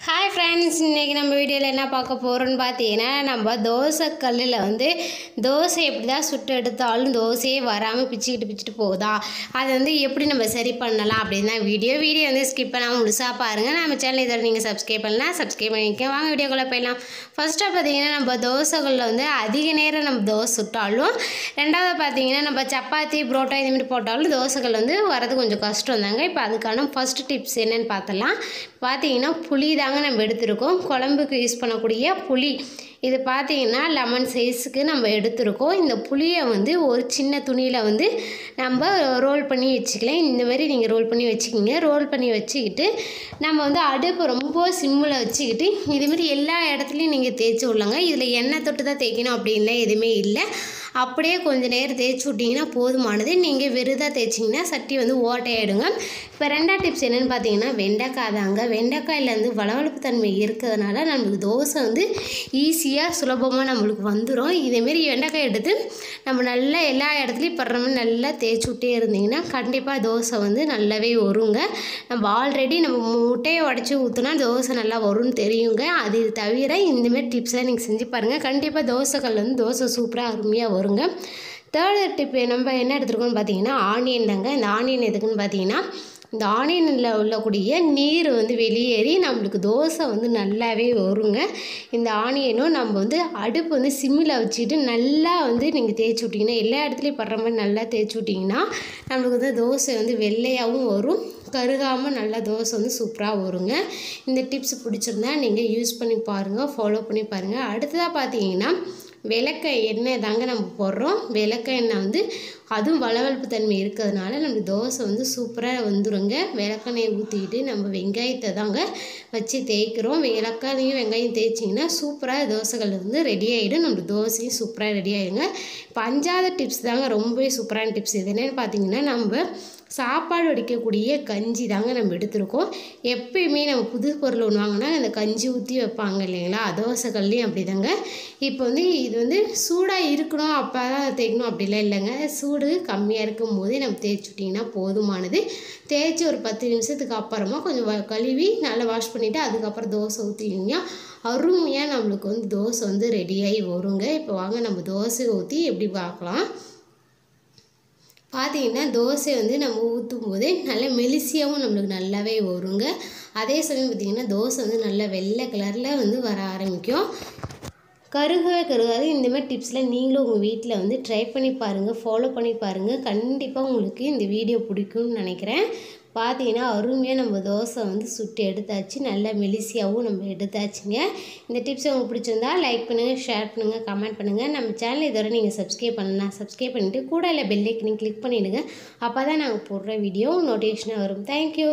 Hi friends இன்றைக்கி நம்ம வீடியோவில் என்ன பார்க்க போகிறோன்னு பார்த்தீங்கன்னா நம்ம தோசை கல்லில் வந்து தோசை எப்படி தான் சுட்டு எடுத்தாலும் தோசையே வராமல் பிச்சுக்கிட்டு பிச்சுட்டு போகுதா? அதை வந்து எப்படி நம்ம சரி பண்ணலாம் அப்படின்னு தான் வீடியோ. வீடியோ வந்து ஸ்கிப் பண்ணாமல் முழுசாக பாருங்கள் நம்ம சேனல் இதில் நீங்கள் சப்ஸ்கிரைப் பண்ணலாம் சப்ஸ்கிரைப் பண்ணிக்க வாங்க வீடியோக்குள்ளே போயிடலாம். ஃபஸ்ட்டாக பார்த்தீங்கன்னா நம்ம தோசைகளில் வந்து அதிக நேரம் நம்ம தோசை சுட்டாலும் ரெண்டாவது பார்த்தீங்கன்னா நம்ம சப்பாத்தி புரோட்டா இதுமாரி போட்டாலும் தோசைகள் வந்து வரது கொஞ்சம் கஷ்டம் தாங்க. இப்போ அதுக்கான ஃபஸ்ட்டு டிப்ஸ் என்னென்னு பார்த்தலாம் பார்த்தீங்கன்னா புளி தாங்க நம்ம எடுத்திருக்கோம். குழம்புக்கு யூஸ் பண்ணக்கூடிய புளி. இது பார்த்தீங்கன்னா லெமன் சைஸுக்கு நம்ம எடுத்திருக்கோம். இந்த புளியை வந்து ஒரு சின்ன துணியில் வந்து நம்ம ரோல் பண்ணி வச்சுக்கலாம். இந்த மாதிரி நீங்கள் ரோல் பண்ணி வச்சுக்கிங்க. ரோல் பண்ணி வச்சுக்கிட்டு நம்ம வந்து அடுப்பு ரொம்ப சிம்மில் வச்சுக்கிட்டு இதுமாரி எல்லா இடத்துலையும் நீங்கள் தேய்ச்சி விடலாங்க. இதில் எண்ணெய் தொட்டு தான் தேய்க்கணும் அப்படின்லாம் எதுவுமே இல்லை. அப்படியே கொஞ்சம் நேரம் தேய்ச்சி விட்டிங்கன்னா போதுமானது. நீங்கள் வெறுதாக தேய்ச்சிங்கன்னா சட்டி வந்து ஓட்டையாயிடுங்க. இப்போ ரெண்டாவது டிப்ஸ் என்னென்னு பார்த்தீங்கன்னா வெண்டைக்காய் தாங்க வெண்டைக்காயில் வந்து வளவளப்பு தன்மை இருக்கிறதுனால நம்மளுக்கு தோசை வந்து ஈஸியாக சுலபமாக நம்மளுக்கு வந்துடும் இதேமாரி வெண்டைக்காய் எடுத்து நம்ம நல்லா எல்லா இடத்துலையும் படுற மாதிரி நல்லா தேய்ச்சி விட்டே இருந்தீங்கன்னா கண்டிப்பாக தோசை வந்து நல்லாவே வருங்க. நம்ம ஆல்ரெடி நம்ம முட்டையை உடச்சி ஊற்றினா தோசை நல்லா வரும்னு தெரியுங்க. அது தவிர இந்தமாரி டிப்ஸ்லாம் நீங்கள் செஞ்சு பாருங்கள் கண்டிப்பாக தோசைகள் வந்து தோசை சூப்பராக அருமையாக வரும். போடுங்க தேர்ட் டிப் நம்ம என்ன எடுத்துருக்கோம்னு பார்த்தீங்கன்னா ஆனியன் தாங்க. இந்த ஆனியன் எதுக்குன்னு பார்த்தீங்கன்னா இந்த ஆனியனில் உள்ளக்கூடிய நீர் வந்து வெளியேறி நம்மளுக்கு தோசை வந்து நல்லாவே வருங்க. இந்த ஆனியனும் நம்ம வந்து அடுப்பு வந்து சிம்மில் வச்சுட்டு நல்லா வந்து நீங்கள் தேய்ச்சி விட்டிங்கன்னா எல்லா இடத்துலையும் படுற மாதிரி நல்லா தேய்ச்சி விட்டிங்கன்னா நம்மளுக்கு வந்து தோசை வந்து வெள்ளையாகவும் வரும். கருகாமல் நல்லா தோசை வந்து சூப்பராக வருங்க. இந்த டிப்ஸ் பிடிச்சிருந்தா நீங்கள் யூஸ் பண்ணி பாருங்கள் ஃபாலோ பண்ணி பாருங்கள் அடுத்ததாக பார்த்தீங்கன்னா விளக்க எண்ணெய் தாங்க நம்ம போடுறோம். விளக்க எண்ணெய் வந்து அதுவும் வளவளப்பு தன்மை இருக்கிறதுனால நம்ம தோசை வந்து சூப்பராக வந்துருங்க. விளக்கெண்ணெயை ஊற்றிக்கிட்டு நம்ம வெங்காயத்தை தாங்க வச்சு தேய்க்கிறோம். விளக்கெண்ணையும் வெங்காயம் தேய்ச்சிங்கன்னா சூப்பராக தோசைகள் வந்து ரெடி ஆகிடும் நம்ம தோசையும் சூப்பராக ரெடி ஆகிடுங்க இப்போ அஞ்சாவது டிப்ஸ் தாங்க ரொம்பவே சூப்பரான டிப்ஸ் இது. என்னென்னு பார்த்தீங்கன்னா நம்ம சாப்பாடு வடிக்கக்கூடிய கஞ்சி தாங்க நம்ம எடுத்திருக்கோம். எப்பயுமே நம்ம புது பொருள் ஒன்று வாங்கினா அந்த கஞ்சி ஊற்றி வைப்பாங்க இல்லைங்களா? தோசைகள்லையும் அப்படி தாங்க இப்போ வந்து இது வந்து சூடாக இருக்கணும் அப்போ தான் தேய்க்கணும். அப்படிலாம் இல்லைங்க. சூடு கம்மியாக இருக்கும் போதே நம்ம தேய்ச்சி விட்டிங்கன்னா போதுமானது. தேய்ச்சி ஒரு பத்து நிமிஷத்துக்கு அப்புறமா கொஞ்சம் வ- கழுவி நல்லா வாஷ் பண்ணிவிட்டு அதுக்கப்புறம் தோசை ஊற்றிங்கன்னா அருமையாக நம்மளுக்கு வந்து தோசை வந்து ரெடியாகி வருங்க. இப்போ வாங்க நம்ம தோசை ஊற்றி எப்படி பார்க்கலாம். பார்த்தீங்கன்னா தோசை வந்து நம்ம ஊற்றும் போதே நல்ல மெலிசியாகவும் நம்மளுக்கு நல்லாவே வருங்க. அதே சமயம் பார்த்திங்கன்னா தோசை வந்து நல்லா வெள்ளை கலரில் வந்து வர ஆரம்பிக்கும். கருகவே கருகாது. இந்த மாதிரி டிப்ஸில் நீங்களும் உங்கள் வீட்டில் வந்து ட்ரை பண்ணி பாருங்கள் ஃபாலோ பண்ணி பாருங்கள் கண்டிப்பாக உங்களுக்கு இந்த வீடியோ பிடிக்கும்னு நினைக்கிறேன். பார்த்தீங்கன்னா அருமையாக நம்ம தோசை வந்து சுட்டு எடுத்தாச்சு. நல்லா மெலிசியாகவும் நம்ம எடுத்தாச்சுங்க. இந்த டிப்ஸ் உங்களுக்கு பிடிச்சிருந்தா லைக் பண்ணுங்கள் ஷேர் பண்ணுங்கள் கமெண்ட் பண்ணுங்கள் நம்ம சேனல் இதோட நீங்கள் சப்ஸ்கிரைப் பண்ணலாம் சப்ஸ்கிரைப் பண்ணிவிட்டு கூட இல்லை பெல்லைக்கனையும் கிளிக் பண்ணிவிடுங்க அப்போ தான் நாங்கள் போடுற வீடியோ நோட்டிஃபிகேஷனாக வரும். தேங்க்யூ